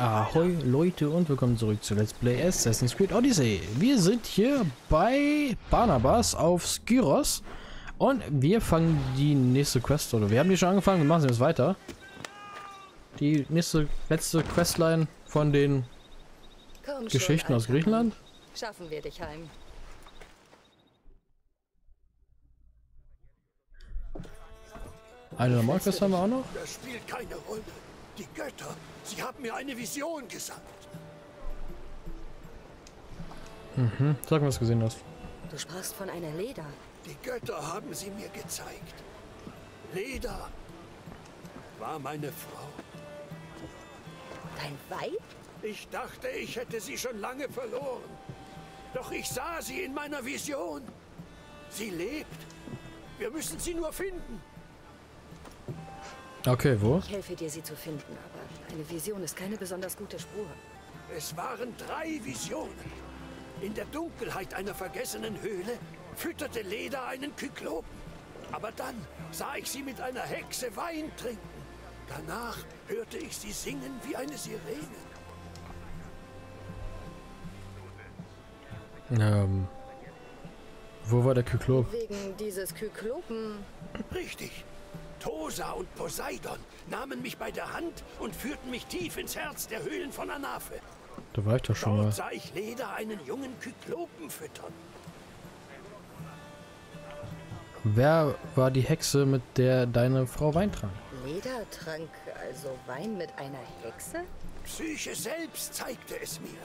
Ahoi Leute und willkommen zurück zu Let's Play Assassin's Creed Odyssey. Wir sind hier bei Barnabas auf Skyros und wir fangen die nächste Quest, oder wir haben die schon angefangen, wir machen sie jetzt weiter. Die nächste, letzte Questline von den Komm Geschichten schon, aus Griechenland. Schaffen wir dich heim. Eine Normalquest haben wir auch noch. Das spielt keine Rolle. Die Götter, sie haben mir eine Vision gesandt. Hm, sag mal, was du gesehen hast. Du sprachst von einer Leder. Die Götter haben sie mir gezeigt. Leda war meine Frau. Dein Weib? Ich dachte, ich hätte sie schon lange verloren. Doch ich sah sie in meiner Vision. Sie lebt. Wir müssen sie nur finden. Okay, wo? Ich helfe dir, sie zu finden, aber eine Vision ist keine besonders gute Spur. Es waren drei Visionen. In der Dunkelheit einer vergessenen Höhle fütterte Leda einen Kyklopen. Aber dann sah ich sie mit einer Hexe Wein trinken. Danach hörte ich sie singen wie eine Sirene. Ähm. Wo war der Kyklop? Wegen dieses Kyklopen. Richtig. Tosa und Poseidon nahmen mich bei der Hand und führten mich tief ins Herz der Höhlen von Anafe. Da war ich doch schon mal. Dort sah ich Leda einen jungen Kyklopen füttern. Wer war die Hexe, mit der deine Frau Wein trank? Leder trank also Wein mit einer Hexe? Psyche selbst zeigte es mir.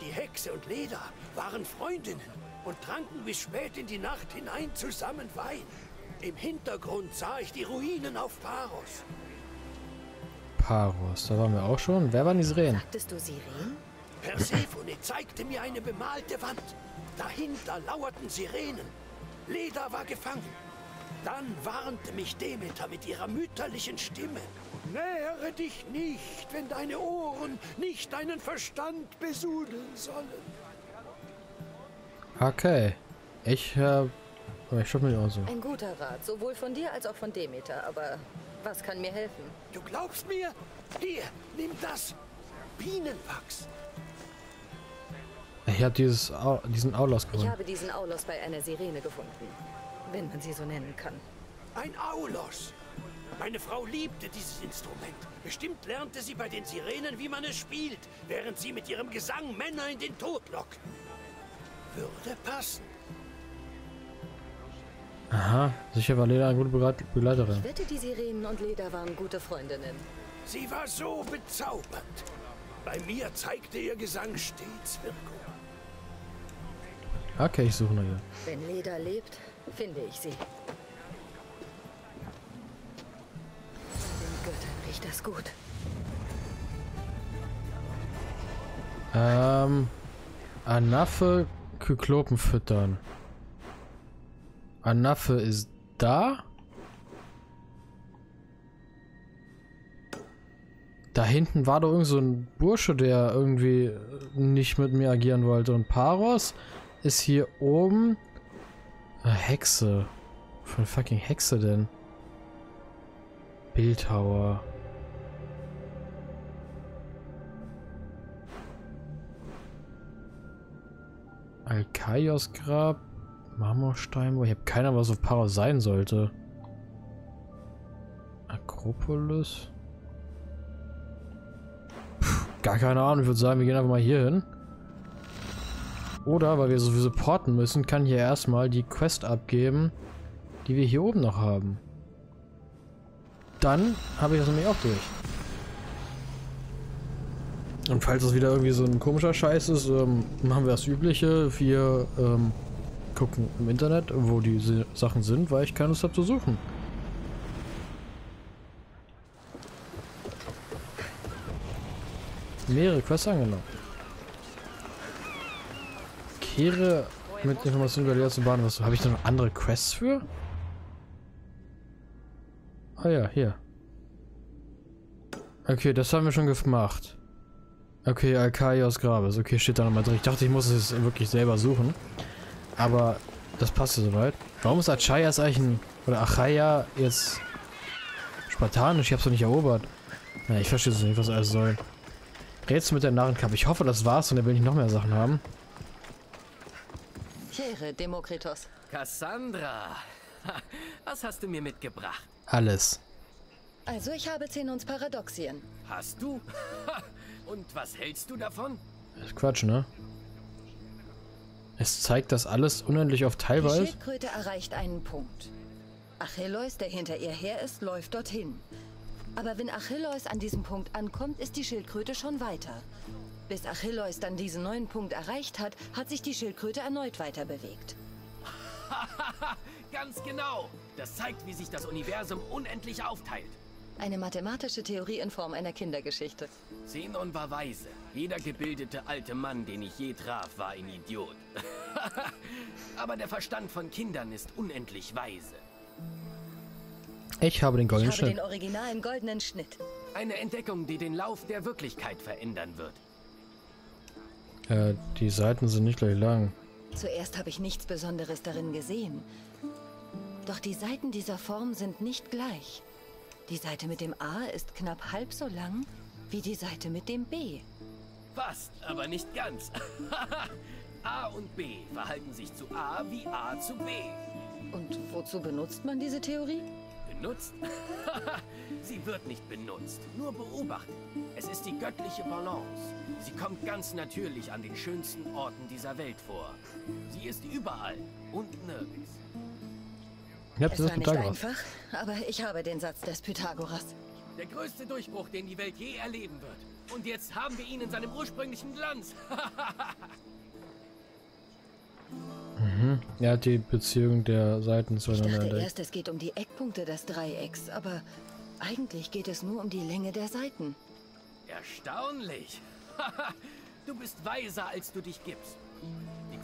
Die Hexe und Leda waren Freundinnen und tranken bis spät in die Nacht hinein zusammen Wein. Im Hintergrund sah ich die Ruinen auf Paros. Paros, da waren wir auch schon. Wer waren die Sirenen? Sagtest du Sirenen? Persephone zeigte mir eine bemalte Wand. Dahinter lauerten Sirenen. Leda war gefangen. Dann warnte mich Demeter mit ihrer mütterlichen Stimme. Nähere dich nicht, wenn deine Ohren nicht deinen Verstand besudeln sollen. Okay. Ich, äh, ich schaff mich auch so. Ein guter Rat, sowohl von dir als auch von Demeter, aber was kann mir helfen? Du glaubst mir? Hier, nimm das. Bienenwachs. Ich habe dieses, Au- diesen Aulas Ich gewonnen. habe diesen Aulos bei einer Sirene gefunden, wenn man sie so nennen kann. Ein Aulos. Meine Frau liebte dieses Instrument. Bestimmt lernte sie bei den Sirenen, wie man es spielt, während sie mit ihrem Gesang Männer in den Tod lockten. Würde passen. Aha, sicher war Leda eine gute Begleit- Begleiterin. Ich wette, die Sirenen und Leder waren gute Freundinnen. Sie war so bezaubernd. Bei mir zeigte ihr Gesang stets Wirkung. Okay, ich suche hier. Wenn Leder lebt, finde ich sie. Den Göttern riecht das gut. Ähm, Anaffe Kyklopen füttern. Anaffe ist da. Da hinten war doch irgend so ein Bursche, der irgendwie nicht mit mir agieren wollte. Und Paros ist hier oben. Eine Hexe. Von fucking Hexe denn? Bildhauer. Alkaios Grab, Marmorstein, ich habe keine Ahnung, was auf Paros sein sollte. Akropolis. Puh, gar keine Ahnung, ich würde sagen, wir gehen einfach mal hier hin. Oder, weil wir sowieso porten müssen, kann hier erstmal die Quest abgeben, die wir hier oben noch haben. Dann habe ich das nämlich auch durch. Und falls es wieder irgendwie so ein komischer Scheiß ist, ähm, machen wir das Übliche. Wir ähm, gucken im Internet, wo diese Sachen sind, weil ich keine Lust habe zu suchen. Mehrere Quests angenommen. Kehre mit Informationen über die erste Bahn. Was habe ich da noch andere Quests für? Ah ja, hier. Okay, das haben wir schon gemacht. Okay, Alkaios Grabes. Okay, steht da nochmal drin. Ich dachte, ich muss es wirklich selber suchen. Aber das passt ja soweit. Warum ist Achaias eigentlich ein... Oder Achaia jetzt... Spartanisch? Ich hab's doch nicht erobert. Na, ich verstehe es nicht, was alles soll. Rätsel mit der Narrenkappe. Ich hoffe, das war's und er will nicht noch mehr Sachen haben. Chere, Demokritos. Cassandra, was hast du mir mitgebracht? Alles. Also ich habe Zenons Paradoxien. Hast du? Und was hältst du davon? Das ist Quatsch, ne? Es zeigt das alles unendlich auf Die teilweise. Schildkröte erreicht einen Punkt. Achilleus, der hinter ihr her ist, läuft dorthin. Aber wenn Achilleus an diesem Punkt ankommt, ist die Schildkröte schon weiter. Bis Achilleus dann diesen neuen Punkt erreicht hat, hat sich die Schildkröte erneut weiter bewegt. Ganz genau. Das zeigt, wie sich das Universum unendlich aufteilt. Eine mathematische Theorie in Form einer Kindergeschichte. Zenon war weise. Jeder gebildete alte Mann, den ich je traf, war ein Idiot. Aber der Verstand von Kindern ist unendlich weise. Ich habe den Ich goldenen habe den Schnitt. originalen goldenen Schnitt. Eine Entdeckung, die den Lauf der Wirklichkeit verändern wird. Äh, die Seiten sind nicht gleich lang. Zuerst habe ich nichts Besonderes darin gesehen. Doch die Seiten dieser Form sind nicht gleich. Die Seite mit dem A ist knapp halb so lang wie die Seite mit dem B. Fast, aber nicht ganz. A und B verhalten sich zu A wie A zu B. Und wozu benutzt man diese Theorie? Benutzt? Sie wird nicht benutzt, nur beobachtet. Es ist die göttliche Balance. Sie kommt ganz natürlich an den schönsten Orten dieser Welt vor. Sie ist überall und nirgends. Ich hab Es das war nicht Pythagoras. einfach, aber ich habe den Satz des Pythagoras. Der größte Durchbruch, den die Welt je erleben wird. Und jetzt haben wir ihn in seinem ursprünglichen Glanz. Er hat die Beziehung der Seiten Ich zueinander dachte entdeckt. erst, es geht um die Eckpunkte des Dreiecks, aber eigentlich geht es nur um die Länge der Seiten. Erstaunlich. du bist weiser, als du dich gibst.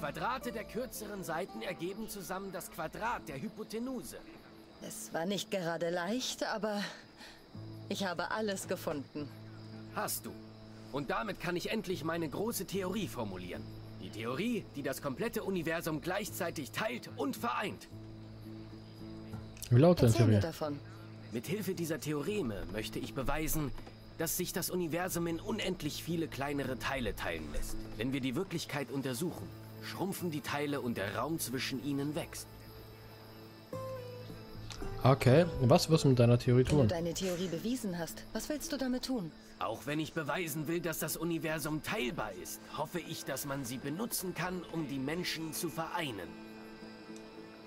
Die Quadrate der kürzeren Seiten ergeben zusammen das Quadrat der Hypotenuse. Es war nicht gerade leicht, aber ich habe alles gefunden. Hast du. Und damit kann ich endlich meine große Theorie formulieren. Die Theorie, die das komplette Universum gleichzeitig teilt und vereint. Wie lautet Erzähl denn davon. Mithilfe dieser Theoreme möchte ich beweisen, dass sich das Universum in unendlich viele kleinere Teile teilen lässt. Wenn wir die Wirklichkeit untersuchen, schrumpfen die Teile und der Raum zwischen ihnen wächst. Okay, was wirst du mit deiner Theorie Wenn du tun? deine Theorie bewiesen hast, was willst du damit tun? Auch wenn ich beweisen will, dass das Universum teilbar ist, hoffe ich, dass man sie benutzen kann, um die Menschen zu vereinen.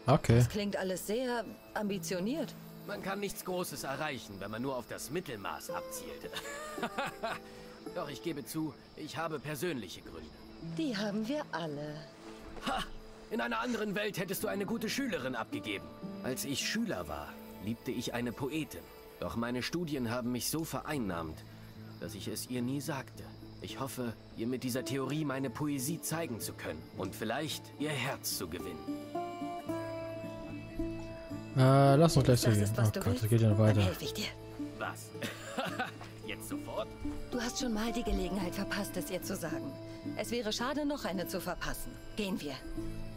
Okay. Das klingt alles sehr ambitioniert. Man kann nichts Großes erreichen, wenn man nur auf das Mittelmaß abzielt. Doch ich gebe zu, ich habe persönliche Gründe. Die haben wir alle. Ha! In einer anderen Welt hättest du eine gute Schülerin abgegeben. Als ich Schüler war, liebte ich eine Poetin. Doch meine Studien haben mich so vereinnahmt, dass ich es ihr nie sagte. Ich hoffe, ihr mit dieser Theorie meine Poesie zeigen zu können und vielleicht ihr Herz zu gewinnen. Äh, lass uns gleich so gehen. Oh Gott, willst. das geht ja noch Dann weiter. helfe ich dir. Was? Jetzt sofort? Du hast schon mal die Gelegenheit verpasst, es ihr zu sagen. Es wäre schade, noch eine zu verpassen. Gehen wir.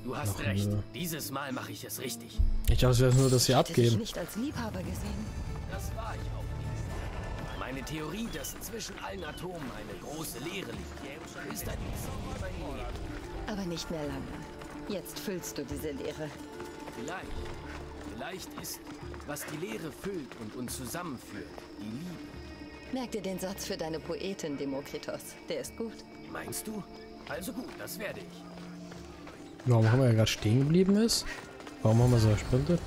Du hast Noch recht. eine. Dieses Mal mache ich es richtig. Ich dachte, es wäre nur, dass sie abgeben. nicht als Liebhaber gesehen. Das war ich auch nicht. Meine Theorie, dass zwischen allen Atomen eine große Leere liegt, ist ein. Aber nicht mehr lange. Jetzt füllst du diese Leere. Vielleicht. Vielleicht ist, was die Leere füllt und uns zusammenführt, die Liebe. Merk dir den Satz für deine Poetin, Demokritos. Der ist gut. Meinst du? Also gut, das werde ich. Warum haben wir ja gerade stehen geblieben ist? Warum haben wir so gesprintet?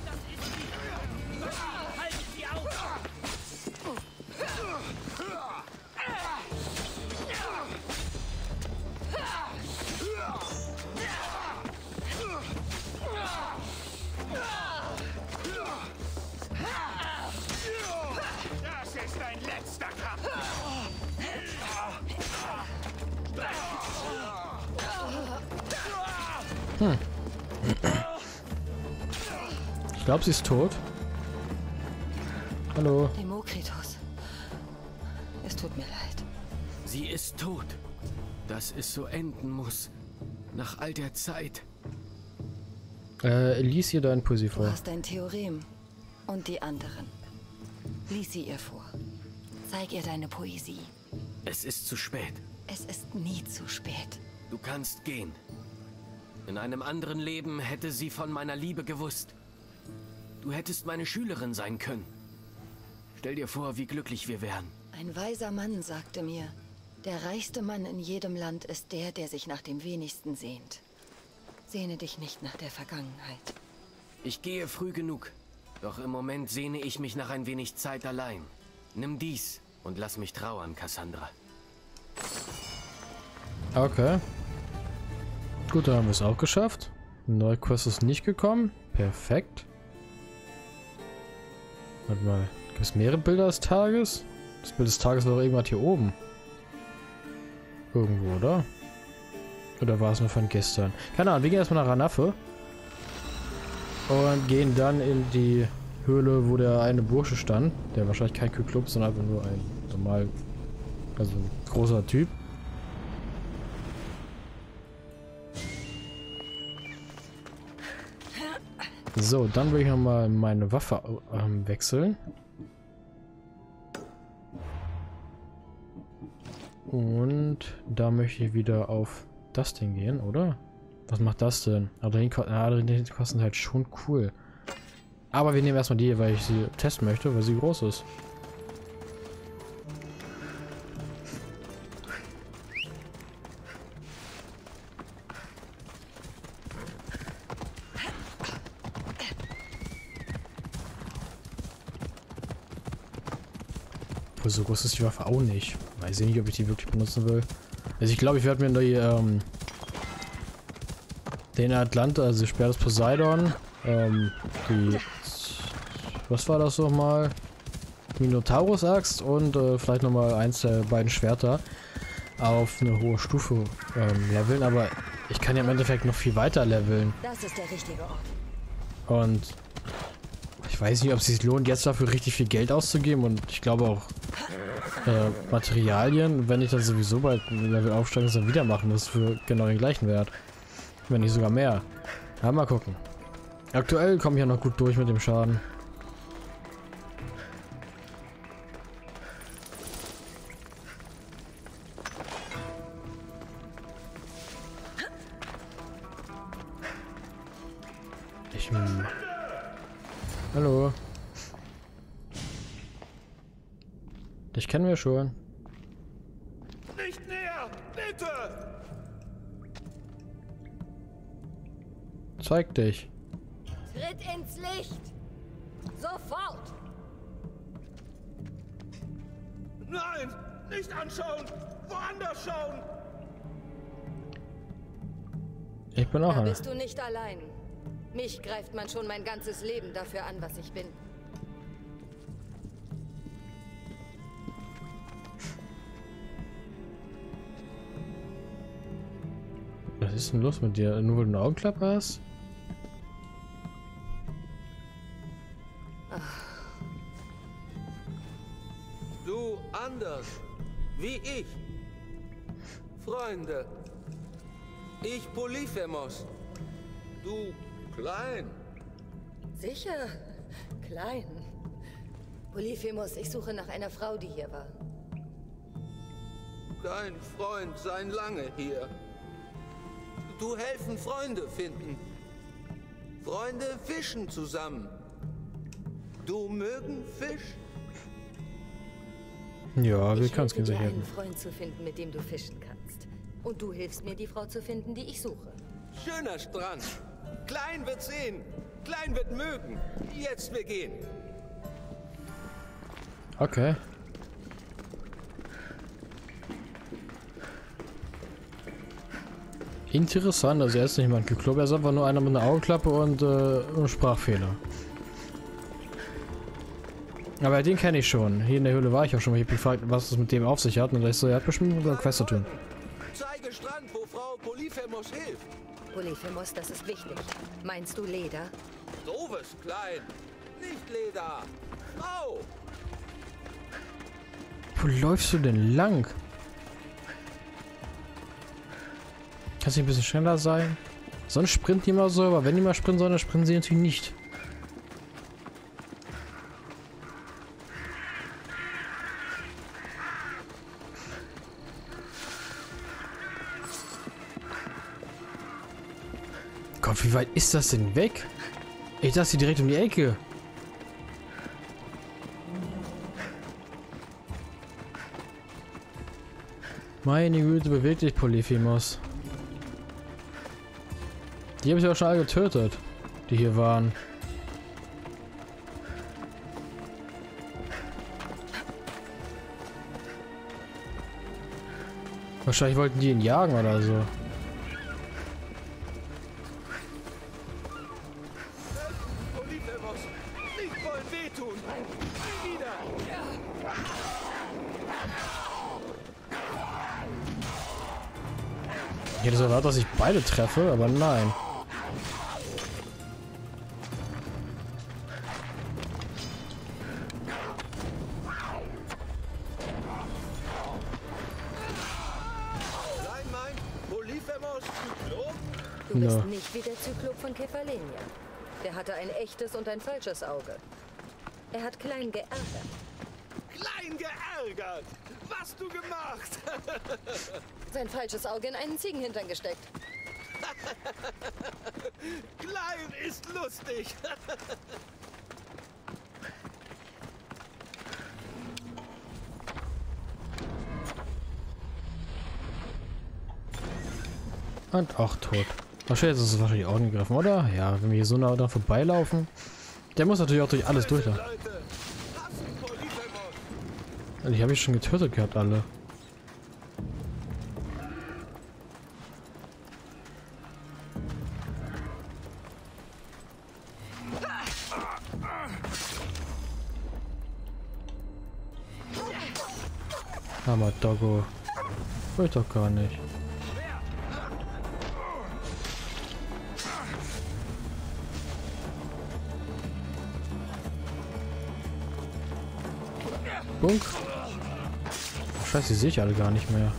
Ich glaube, sie ist tot. Hallo. Demokritos. Es tut mir leid. Sie ist tot. Dass es so enden muss. Nach all der Zeit. Äh, lies hier deine Poesie Du vor. hast dein Theorem. Und die anderen. Lies sie ihr vor. Zeig ihr deine Poesie. Es ist zu spät. Es ist nie zu spät. Du kannst gehen. In einem anderen Leben hätte sie von meiner Liebe gewusst. Du hättest meine Schülerin sein können. Stell dir vor, wie glücklich wir wären. Ein weiser Mann sagte mir, der reichste Mann in jedem Land ist der, der sich nach dem wenigsten sehnt. Sehne dich nicht nach der Vergangenheit. Ich gehe früh genug. Doch im Moment sehne ich mich nach ein wenig Zeit allein. Nimm dies und lass mich trauern, Cassandra. Okay. Gut, dann haben wir es auch geschafft. Neue Quest ist nicht gekommen. Perfekt. Warte mal. Gibt es mehrere Bilder des Tages? Das Bild des Tages war doch irgendwas hier oben. Irgendwo, oder? Oder war es nur von gestern? Keine Ahnung, wir gehen erstmal nach Ranaffe. Und gehen dann in die Höhle, wo der eine Bursche stand. Der wahrscheinlich kein Kyklop, sondern einfach nur ein normal, also ein großer Typ. So, dann will ich nochmal meine Waffe ähm, wechseln. Und da möchte ich wieder auf das Ding gehen, oder? Was macht das denn? Adrenalin kosten halt schon cool. Aber wir nehmen erstmal die, weil ich sie testen möchte, weil sie groß ist. Obwohl, so groß ist die Waffe auch nicht. Weiß ich nicht, ob ich die wirklich benutzen will. Also ich glaube, ich werde mir die, ähm, den Atlanta, also Sperr des Poseidon, ähm, die, was war das nochmal? Minotaurus-Axt und äh, vielleicht nochmal eins der beiden Schwerter auf eine hohe Stufe ähm, leveln, aber ich kann ja im Endeffekt noch viel weiter leveln. Das ist der richtige Ort. Und ich weiß nicht, ob es sich lohnt, jetzt dafür richtig viel Geld auszugeben und ich glaube auch äh, Materialien, wenn ich das sowieso bei Level aufsteigen dann wieder machen muss für genau den gleichen Wert. Wenn nicht sogar mehr. Ja, mal gucken. Aktuell komme ich ja noch gut durch mit dem Schaden. Schon. Nicht näher! Bitte! Zeig dich. Tritt ins Licht! Sofort! Nein! Nicht anschauen! Woanders schauen! Ich bin auch Da einer. bist du nicht allein. Mich greift man schon mein ganzes Leben dafür an, was ich bin. Ist denn los mit dir? Nur weil du eine Augenklappe hast? Du anders, wie ich. Freunde, ich Polyphemos. Du klein. Sicher. Klein. Polyphemus, ich suche nach einer Frau, die hier war. Kein Freund sein lange hier. Du helfen Freunde finden. Freunde fischen zusammen. Du mögen Fisch? Ja, wir können es dir, gegen einen Freund zu finden, mit dem du fischen kannst. Und du hilfst mir, die Frau zu finden, die ich suche. Schöner Strand. Klein wird sehen. Klein wird mögen. Jetzt wir gehen. Okay. Interessant, also er ist nicht mal ein Kyklop, er ist einfach nur einer mit einer Augenklappe und äh, einem Sprachfehler. Aber den kenne ich schon. Hier in der Höhle war ich auch schon mal. Ich habe gefragt, was es mit dem auf sich hat. Und er ist so, er hat bestimmt mit einer Quest zu tun. Zeige Strand, wo Frau Polyphemos hilft. Polyphemus, das ist wichtig. Meinst du Leder? Doofes Klein. Nicht Leder. Frau. Wo läufst du denn lang? Kann sie ein bisschen schneller sein? Sonst sprinten die immer so, aber wenn die mal sprinten sollen, dann sprinten sie natürlich nicht. Gott, wie weit ist das denn weg? Ich dachte, sie direkt um die Ecke. Meine Güte, bewegt dich, Polyphemus. Die habe ich auch schon alle getötet, die hier waren. Wahrscheinlich wollten die ihn jagen oder so. Ich hätte so erwartet, dass ich beide treffe, aber nein. Ein echtes und ein falsches Auge. Er hat klein geärgert. Klein geärgert. Was du gemacht? Sein falsches Auge in einen Ziegenhintern gesteckt. Klein ist lustig. Und auch tot. Wahrscheinlich ist es wahrscheinlich auch angegriffen, oder? Ja, wenn wir hier so nah dran vorbeilaufen. Der muss natürlich auch durch alles durchlaufen. Die habe ich schon getötet gehabt, alle. Hammer Doggo. Ich doch gar nicht. Bunk. Scheiße, die sehe ich alle gar nicht mehr.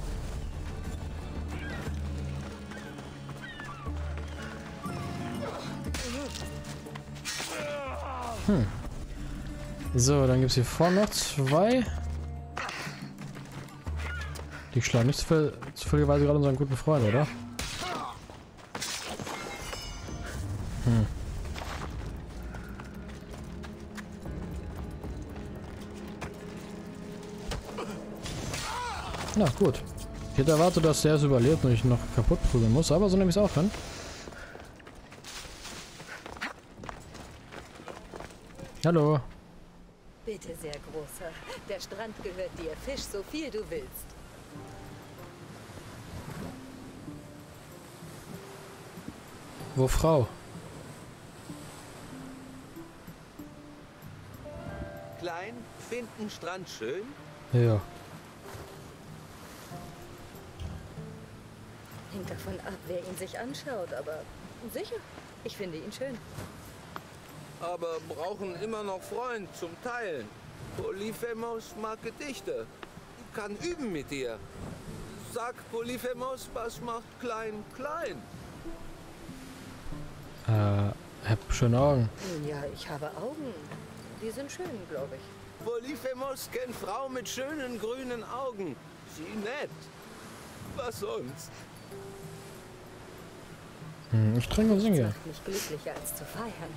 Hm. So, dann gibt es hier vorne noch zwei. Die schlagen nicht zufäll zufälligerweise gerade unseren guten Freund, oder? Na gut. Ich hätte erwartet, dass der es überlebt und ich noch kaputt prügeln muss, aber so nehme ich es auch hin. Hallo. Bitte sehr großer. Der Strand gehört dir. Fisch so viel du willst. Wo Frau? Klein, finden Strand schön? Ja. Davon ab, wer ihn sich anschaut, aber sicher. Ich finde ihn schön. Aber brauchen immer noch Freund zum Teilen. Polyphemos mag Gedichte. Kann üben mit dir. Sag Polyphemos, was macht klein klein? Äh, hab schöne Augen. Ja, ich habe Augen. Die sind schön, glaube ich. Polyphemos kennt Frau mit schönen grünen Augen. Sie nett. Was sonst? Hm, ich trinke und singe. Macht mich glücklicher als zu feiern.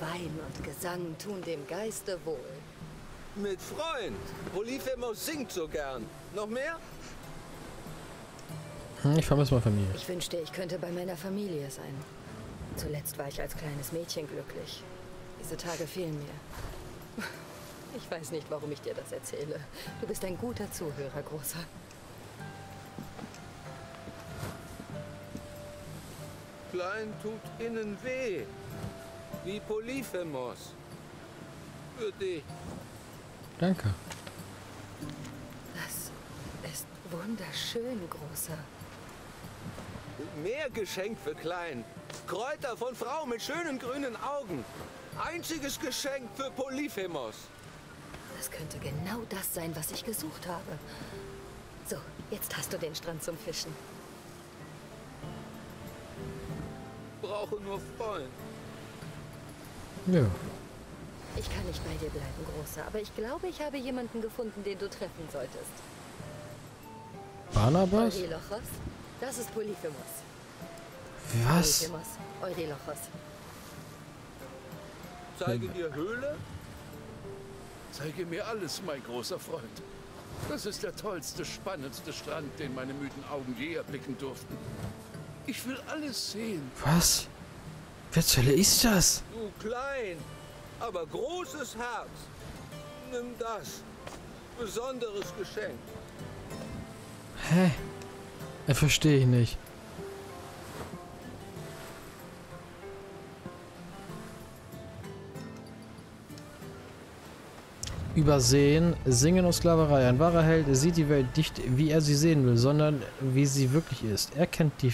Wein und Gesang tun dem Geiste wohl. Mit Freund. Polyphemos singt so gern. Noch mehr? Hm, ich vermisse meine Familie. Ich wünschte, ich könnte bei meiner Familie sein. Zuletzt war ich als kleines Mädchen glücklich. Diese Tage fehlen mir. Ich weiß nicht, warum ich dir das erzähle. Du bist ein guter Zuhörer, Großer. Klein tut innen weh. Wie Polyphemos. Für dich. Danke. Das ist wunderschön, Großer. Mehr Geschenk für Klein. Kräuter von Frau mit schönen grünen Augen. Einziges Geschenk für Polyphemos. Das könnte genau das sein, was ich gesucht habe. So, jetzt hast du den Strand zum Fischen. Brauche nur Freund. Ja. Ich kann nicht bei dir bleiben, Großer, aber ich glaube, ich habe jemanden gefunden, den du treffen solltest. Barnabas? Eurylochos, das ist Polyphemus. Was? Polyphemos, Eurylochos. Zeige dir Höhle? Zeige mir alles, mein großer Freund. Das ist der tollste, spannendste Strand, den meine müden Augen je erblicken durften. Ich will alles sehen. Was? Wer zur Hölle ist das? Du klein, aber großes Herz. Nimm das. Besonderes Geschenk. Hä? Er verstehe ich nicht. Übersehen, Singen und Sklaverei. Ein wahrer Held sieht die Welt nicht, wie er sie sehen will, sondern wie sie wirklich ist. Er kennt die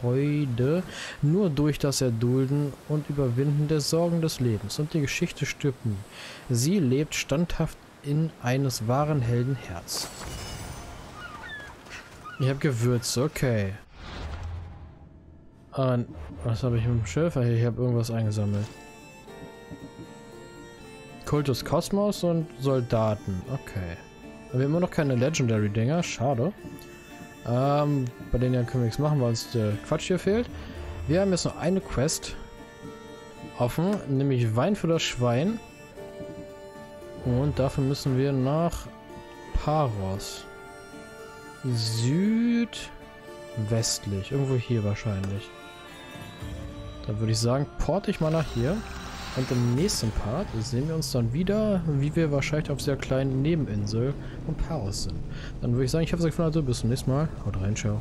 Freude nur durch das Erdulden und Überwinden der Sorgen des Lebens. Und die Geschichte stirbt. Sie lebt standhaft in eines wahren Helden Herz. Ich habe Gewürze, okay. Und was habe ich mit dem Schäfer hier? Ich habe irgendwas eingesammelt. Kultus Kosmos und Soldaten. Okay. Aber immer noch keine Legendary-Dinger. Schade. Ähm, bei denen ja können wir nichts machen, weil uns der Quatsch hier fehlt. Wir haben jetzt noch eine Quest offen, nämlich Wein für das Schwein. Und dafür müssen wir nach Paros. Südwestlich. Irgendwo hier wahrscheinlich. Dann würde ich sagen, porte ich mal nach hier. Und im nächsten Part sehen wir uns dann wieder, wie wir wahrscheinlich auf dieser kleinen Nebeninsel von Paros sind. Dann würde ich sagen, ich hoffe, es euch gefallen. Also bis zum nächsten Mal. Haut rein, ciao.